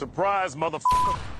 Surprise, motherfucker.